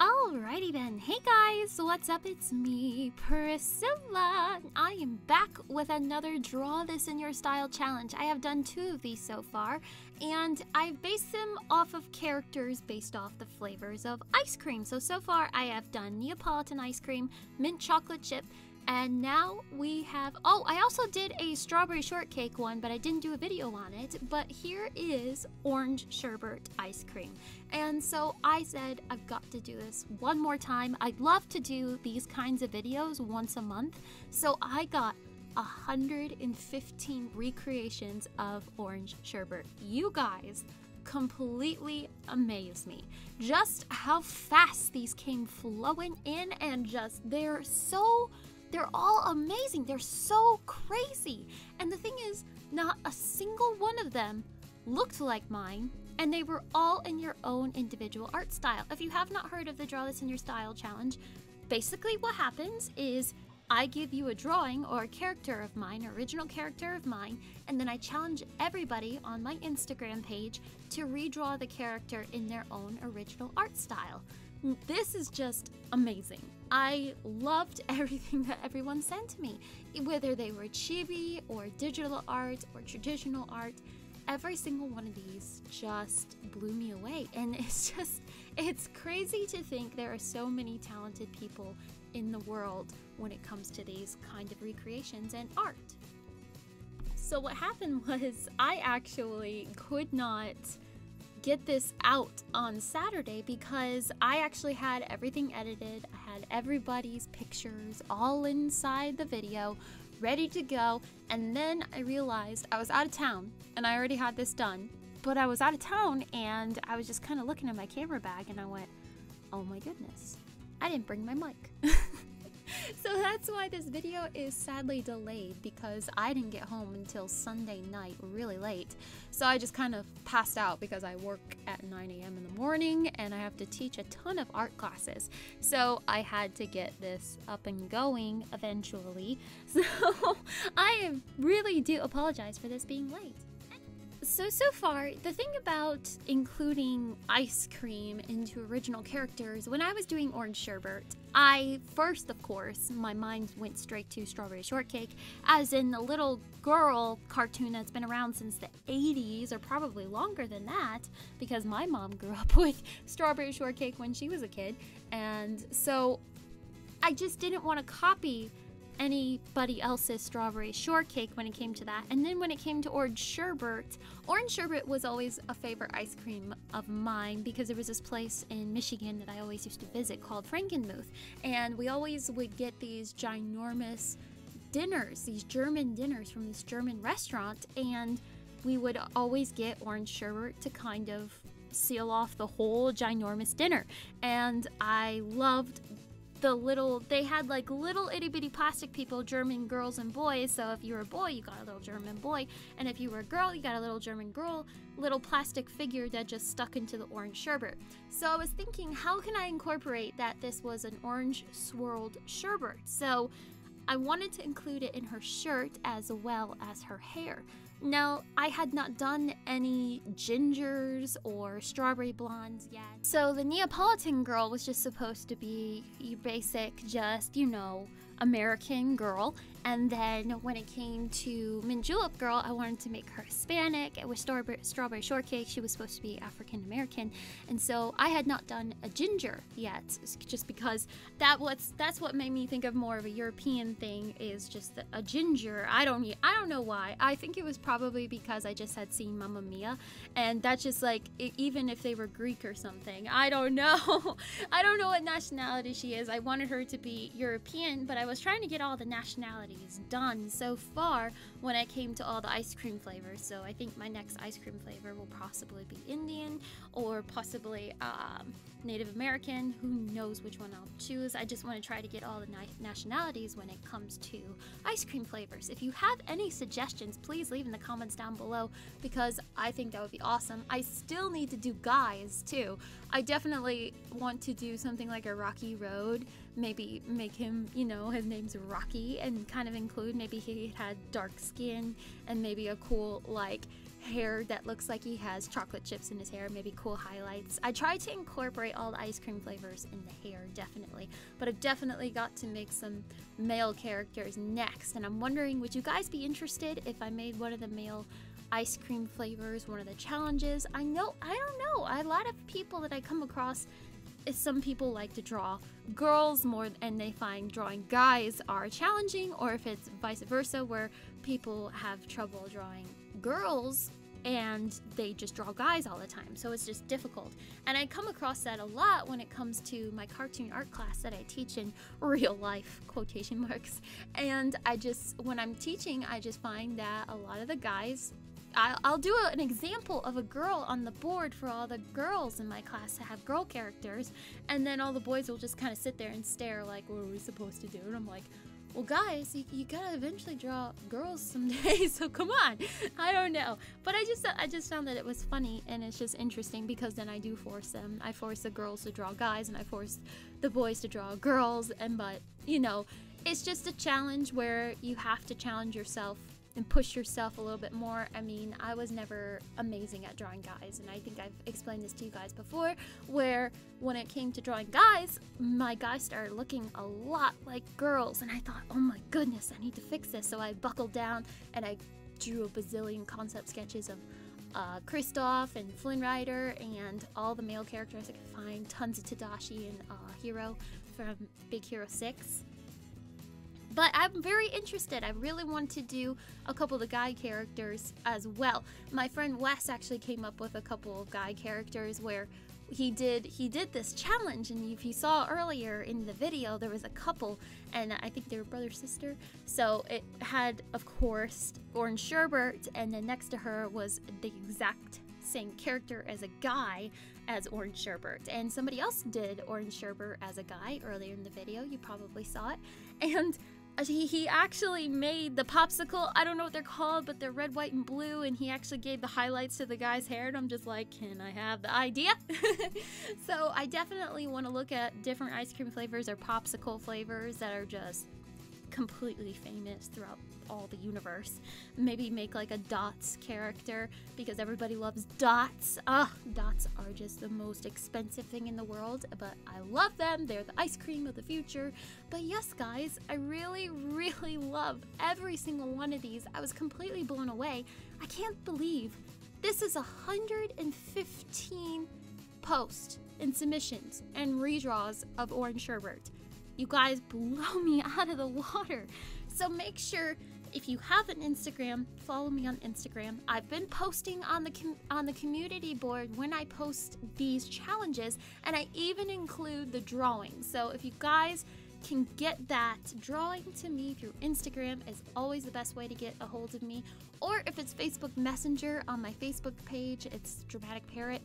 Alrighty then. Hey guys, what's up? It's me, Priscilla. I am back with another Draw This in Your Style challenge. I have done two of these so far, and I've based them off of characters based off the flavors of ice cream. So, so far I have done Neapolitan ice cream, mint chocolate chip, and now we have, oh, I also did a strawberry shortcake one, but I didn't do a video on it. But here is orange sherbet ice cream. And so I said, I've got to do this one more time. I'd love to do these kinds of videos once a month. So I got 115 recreations of orange sherbet. You guys completely amaze me. Just how fast these came flowing in and just they're so they're all amazing. They're so crazy. And the thing is, not a single one of them looked like mine, and they were all in your own individual art style. If you have not heard of the Draw This in Your Style challenge, basically what happens is I give you a drawing or a character of mine, original character of mine, and then I challenge everybody on my Instagram page to redraw the character in their own original art style. This is just amazing. I loved everything that everyone sent to me, whether they were chibi or digital art or traditional art. Every single one of these just blew me away. And it's just, it's crazy to think there are so many talented people in the world when it comes to these kind of recreations and art. So, what happened was, I actually could not get this out on Saturday because I actually had everything edited. Everybody's pictures all inside the video ready to go. And then I realized I was out of town and I already had this done. But I was out of town and I was just kind of looking at my camera bag and I went, oh my goodness, I didn't bring my mic. so that's why this video is sadly delayed because I didn't get home until Sunday night really late. So I just kind of passed out because I work at 9 a.m. in the morning and I have to teach a ton of art classes. So I had to get this up and going eventually. So I really do apologize for this being late. So, so far, the thing about including ice cream into original characters, when I was doing Orange Sherbet, I first, of course, my mind went straight to Strawberry Shortcake, as in the little girl cartoon that's been around since the 80s, or probably longer than that, because my mom grew up with Strawberry Shortcake when she was a kid. And so I just didn't want to copy anybody else's strawberry shortcake when it came to that. And then when it came to orange sherbet, orange sherbet was always a favorite ice cream of mine because there was this place in Michigan that I always used to visit called Frankenmuth. And we always would get these ginormous dinners, these German dinners from this German restaurant. And we would always get orange sherbet to kind of seal off the whole ginormous dinner. And I loved the little they had like little itty bitty plastic people german girls and boys. So if you were a boy you got a little german boy. And if you were a girl you got a little german girl little plastic figure that just stuck into the orange sherbet. So i was thinking how can i incorporate that this was an orange swirled sherbet? So i wanted to include it in her shirt as well as her hair now, I had not done any gingers or strawberry blondes yet. So the Neapolitan girl was just supposed to be your basic, just, you know, American girl. And then when it came to Mint Julep Girl, I wanted to make her Hispanic. It was strawberry, strawberry shortcake. She was supposed to be African American, and so I had not done a ginger yet, just because that was that's what made me think of more of a European thing is just a ginger. I don't I don't know why. I think it was probably because I just had seen Mamma Mia, and that's just like even if they were Greek or something. I don't know. I don't know what nationality she is. I wanted her to be European, but I was trying to get all the nationalities done so far when I came to all the ice cream flavors. So I think my next ice cream flavor will possibly be Indian or possibly um, Native American. Who knows which one I'll choose? I just want to try to get all the nationalities when it comes to ice cream flavors. If you have any suggestions, please leave in the comments down below because I think that would be awesome. I still need to do guys too. I definitely want to do something like a Rocky Road. Maybe make him, you know, his name's Rocky and kind of include maybe he had dark skin and maybe a cool, like, hair that looks like he has chocolate chips in his hair, maybe cool highlights. I tried to incorporate all the ice cream flavors in the hair, definitely, but I've definitely got to make some male characters next. And I'm wondering, would you guys be interested if I made one of the male ice cream flavors one of the challenges? I know, I don't know. A lot of people that I come across some people like to draw girls more and they find drawing guys are challenging or if it's vice versa where people have trouble drawing girls and they just draw guys all the time. So it's just difficult. And i come across that a lot when it comes to my cartoon art class that i teach in real life quotation marks. And i just when i'm teaching i just find that a lot of the guys I'll, I'll do an example of a girl on the board for all the girls in my class to have girl characters, and then all the boys will just kind of sit there and stare like, what are we supposed to do? And I'm like, well, guys, you, you gotta eventually draw girls someday, so come on. I don't know, but I just I just found that it was funny and it's just interesting because then I do force them. I force the girls to draw guys and I force the boys to draw girls, and but you know, it's just a challenge where you have to challenge yourself and push yourself a little bit more. I mean, I was never amazing at drawing guys, and I think I've explained this to you guys before, where when it came to drawing guys, my guys started looking a lot like girls, and I thought, oh my goodness, I need to fix this. So I buckled down and I drew a bazillion concept sketches of uh, Kristoff and Flynn Rider and all the male characters I could find, tons of Tadashi and uh, Hiro from Big Hero 6 but I'm very interested. I really want to do a couple of the guy characters as well. My friend Wes actually came up with a couple of guy characters where he did he did this challenge and if you saw earlier in the video there was a couple and I think they were brother sister so it had of course Orange Sherbert and then next to her was the exact same character as a guy as Orange Sherbert and somebody else did Orange Sherbert as a guy earlier in the video you probably saw it and he, he actually made the popsicle. I don't know what they're called but they're red white and blue and he actually gave the highlights to the guy's hair and i'm just like can i have the idea? So i definitely want to look at different ice cream flavors or popsicle flavors that are just completely famous throughout all the universe. Maybe make like a dots character because everybody loves dots. Ah, dots are just the most expensive thing in the world, but I love them. They're the ice cream of the future. But yes, guys, I really, really love every single one of these. I was completely blown away. I can't believe this is 115 posts and submissions and redraws of Orange Sherbert. You guys blow me out of the water. So make sure if you have an Instagram, follow me on Instagram. I've been posting on the on the community board when I post these challenges, and I even include the drawing. So if you guys can get that drawing to me through Instagram is always the best way to get a hold of me. Or if it's Facebook Messenger on my Facebook page, it's Dramatic Parrot.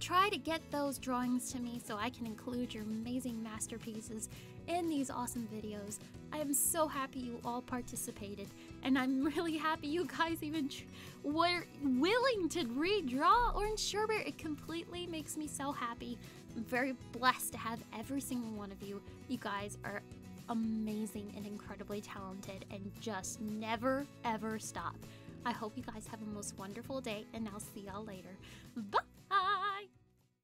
Try to get those drawings to me so I can include your amazing masterpieces in these awesome videos. I am so happy you all participated, and I'm really happy you guys even were willing to redraw Orange Sherbert. It completely makes me so happy. I'm very blessed to have every single one of you. You guys are amazing and incredibly talented, and just never ever stop. I hope you guys have a most wonderful day, and I'll see y'all later. Bye!